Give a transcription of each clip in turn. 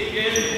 Sigue.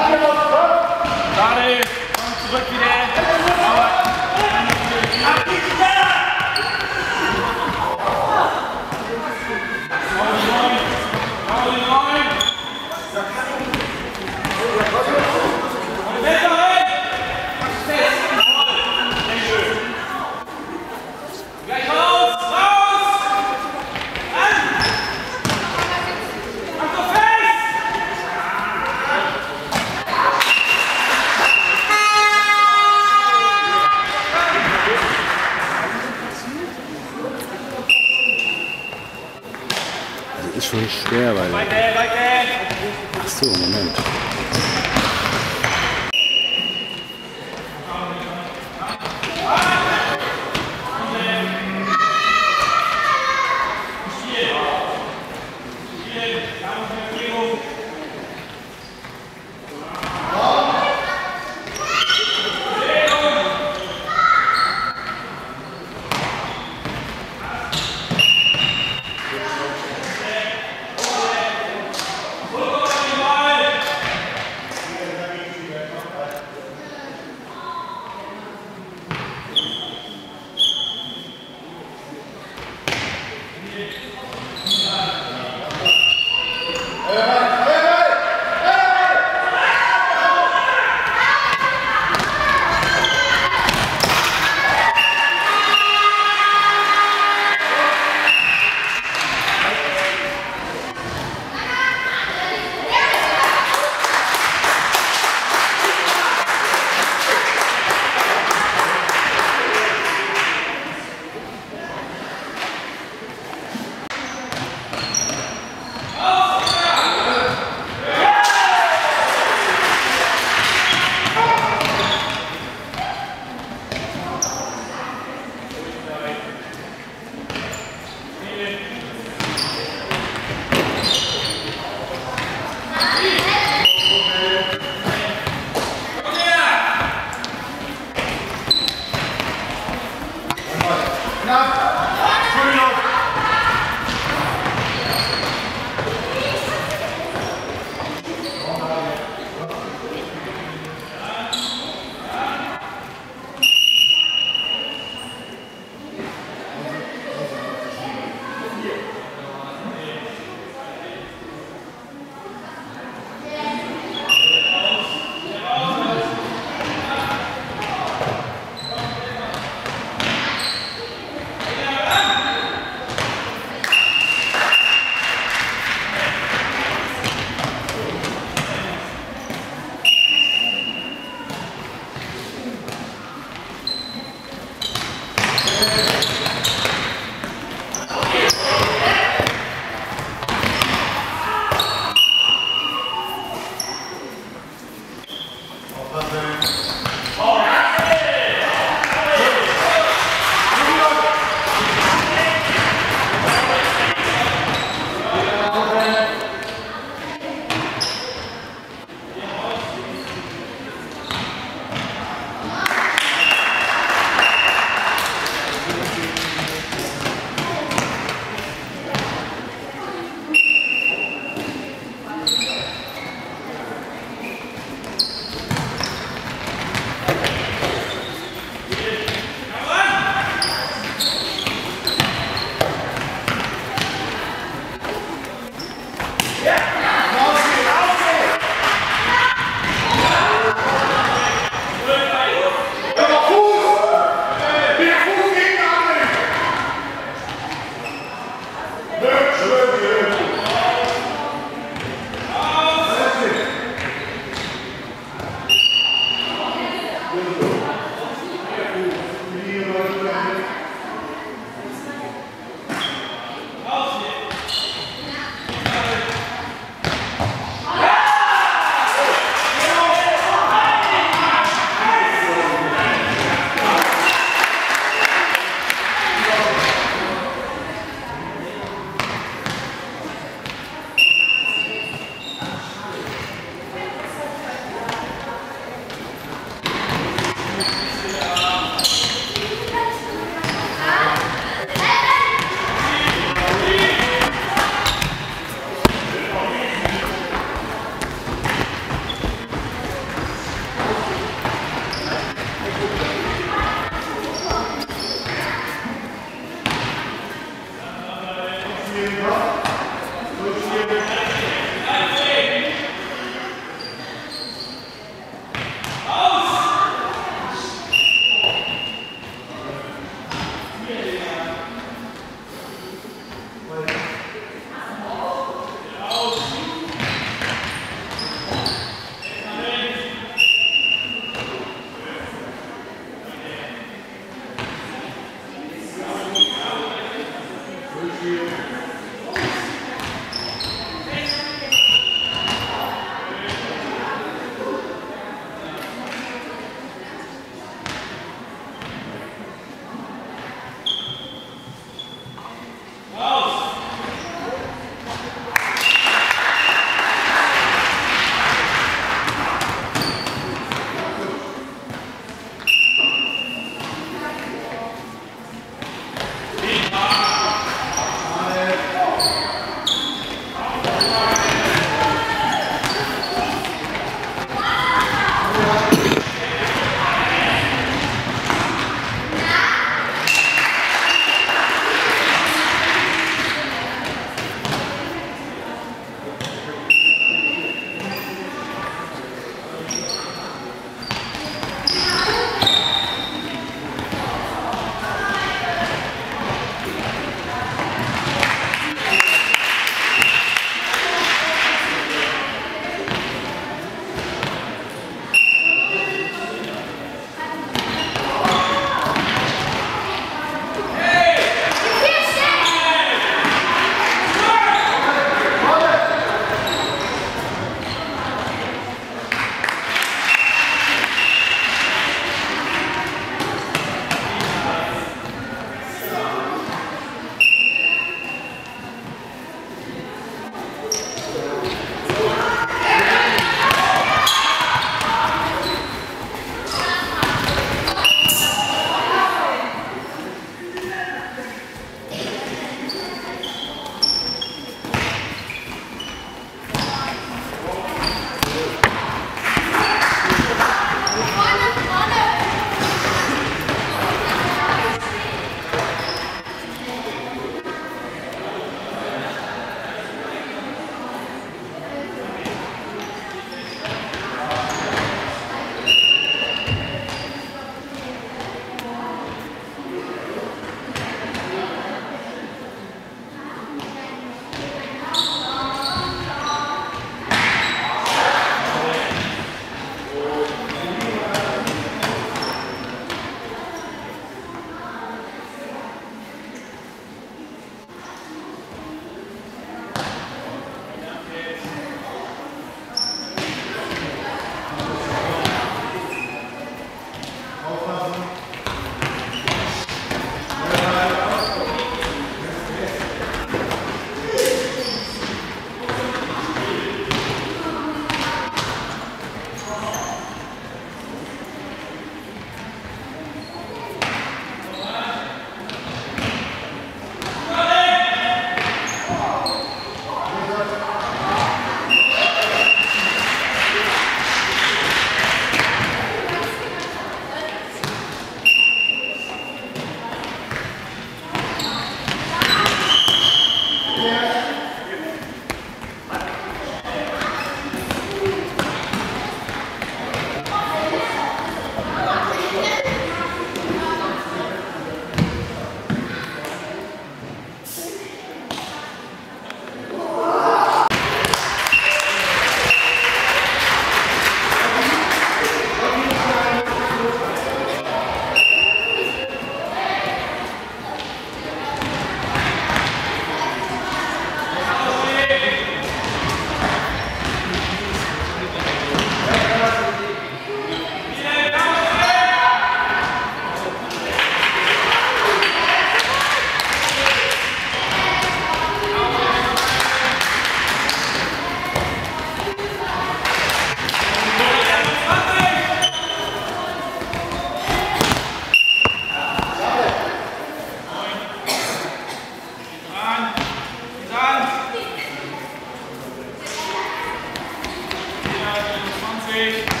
Thank you.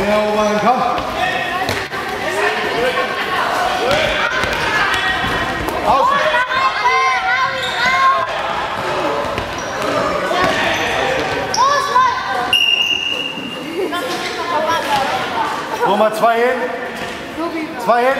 Herr Obermann, komm! Außen! Nummer zwei hin. Zwei hin.